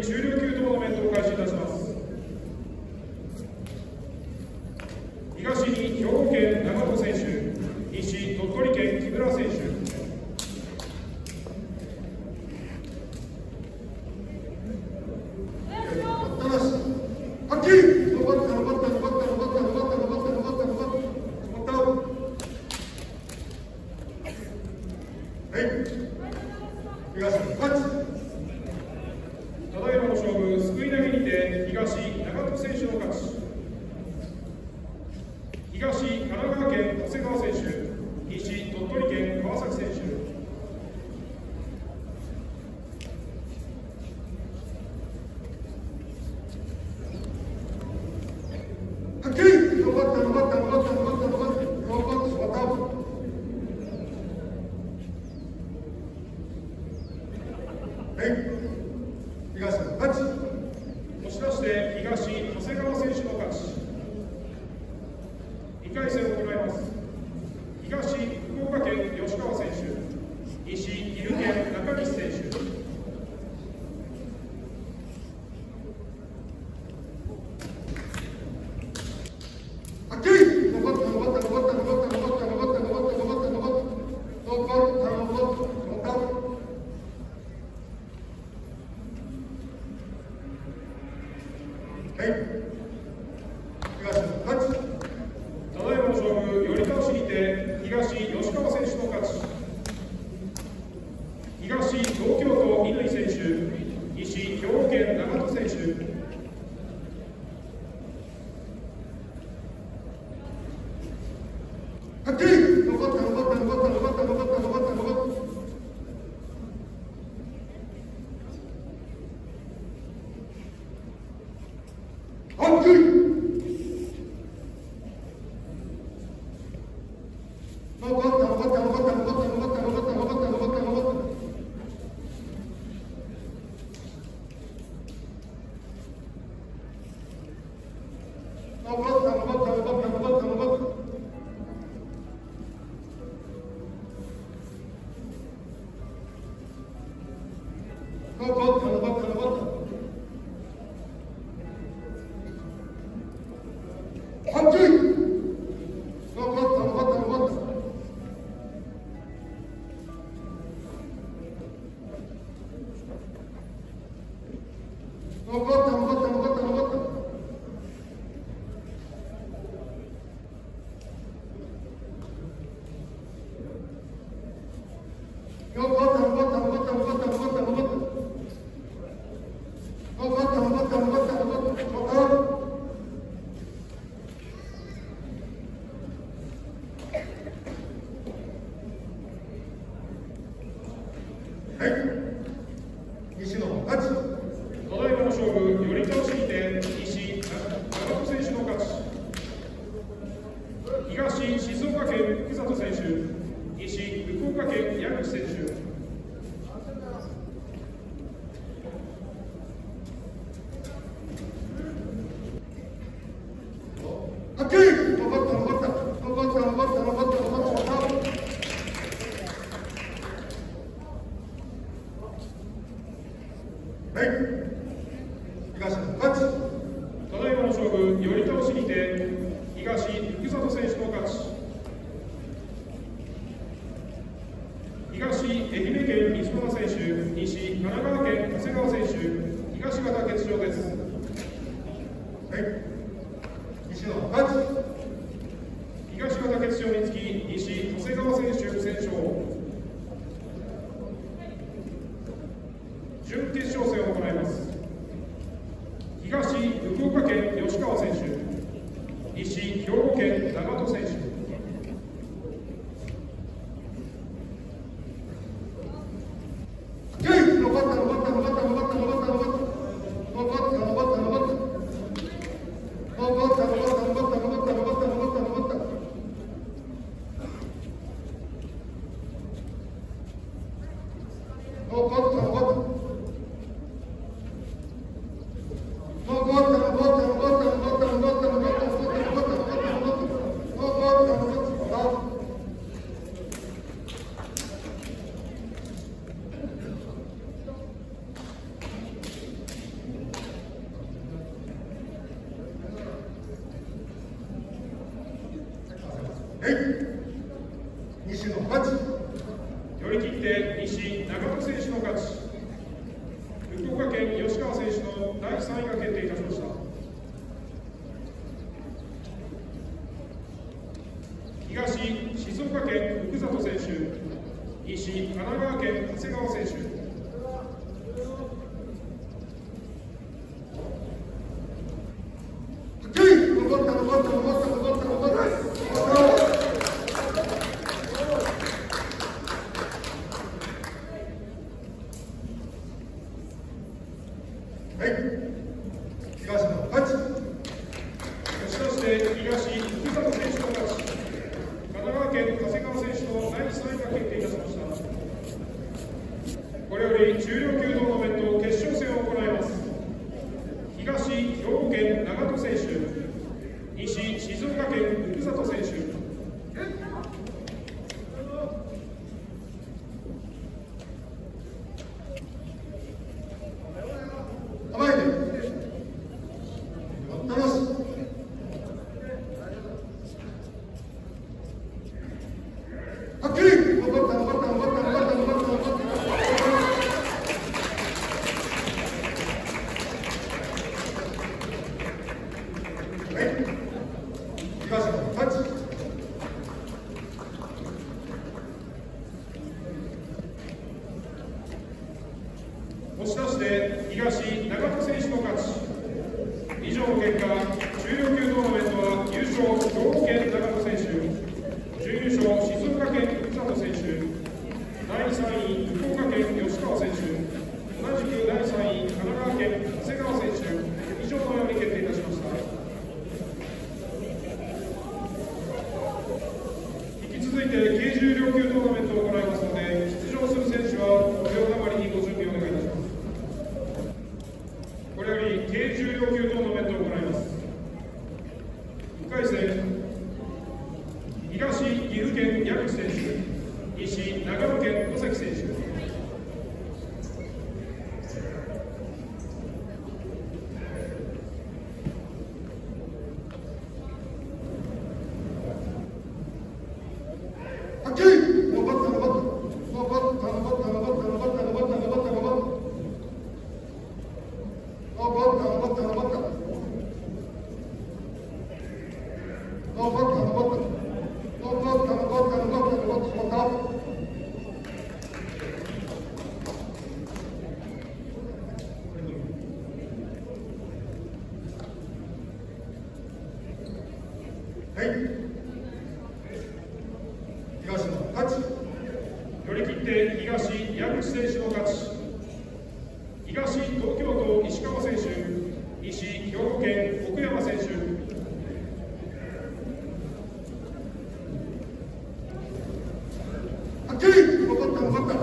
重量級トーナメントを開始いたします。good Но Бог нам Dude! 準決勝戦を行います。東福岡県吉川選手。вот так.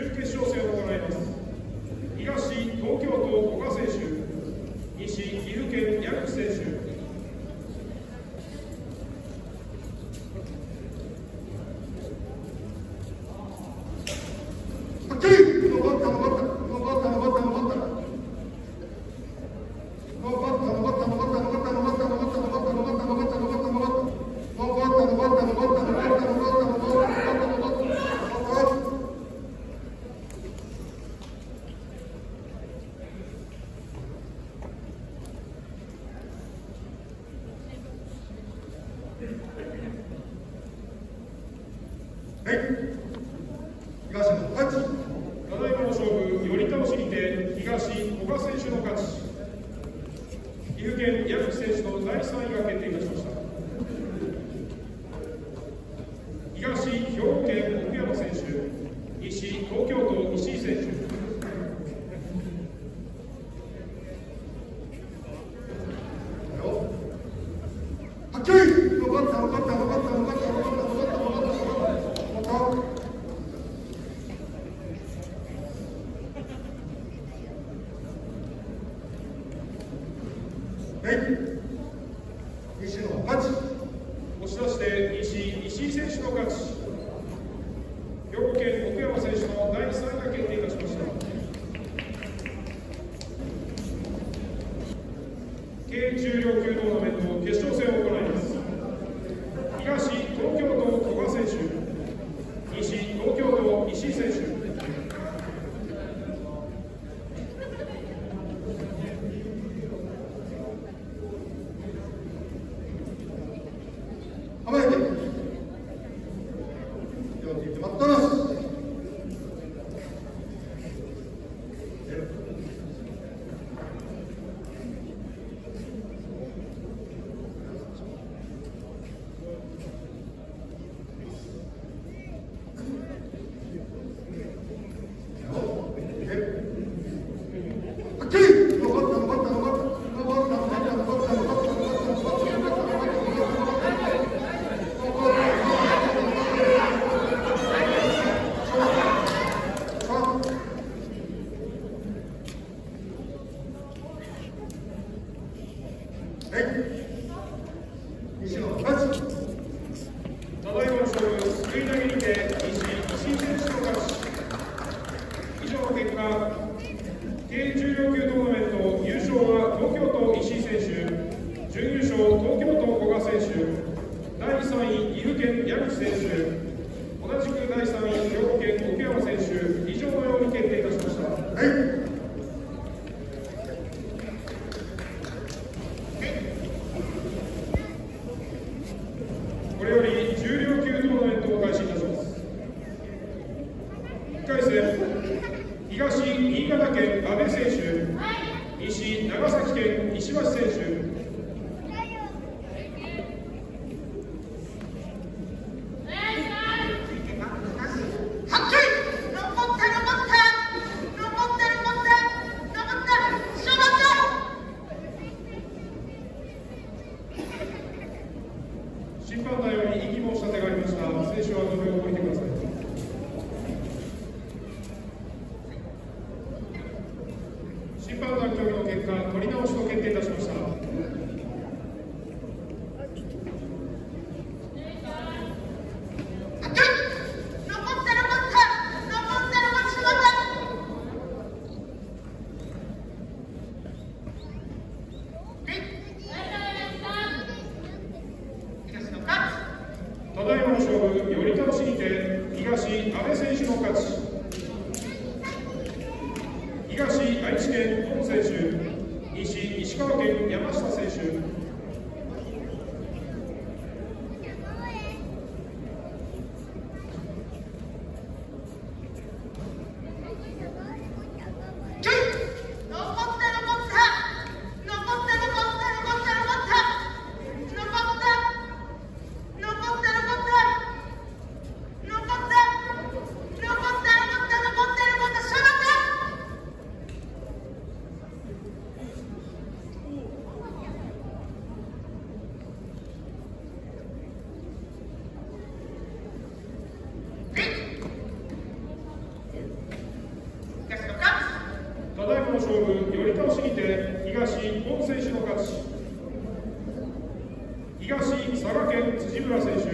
Jesus Cristo 東の勝ちただい。まの勝負寄り倒しにて東古賀選手の勝。ち岐阜県矢吹選手の第3位が決定いたしました西野八押し出して西石井選手の勝ち兵庫県奥山選手の第3位が決定いたしました。軽重量級トーナメント決勝戦を行準優勝東京都古賀選手第3位岐阜県矢口選手同じく第3位兵庫県奥山選手以上のように決定いたします。寄り倒しにて東阿部選手の勝ち。東愛知県本選手西石川県山下選手。将軍寄り倒しにて東本選手の勝ち。東佐賀県辻村選手。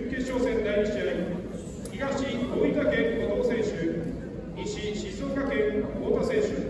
準決勝戦第2試合東大分県後藤選手西静岡県太田選手。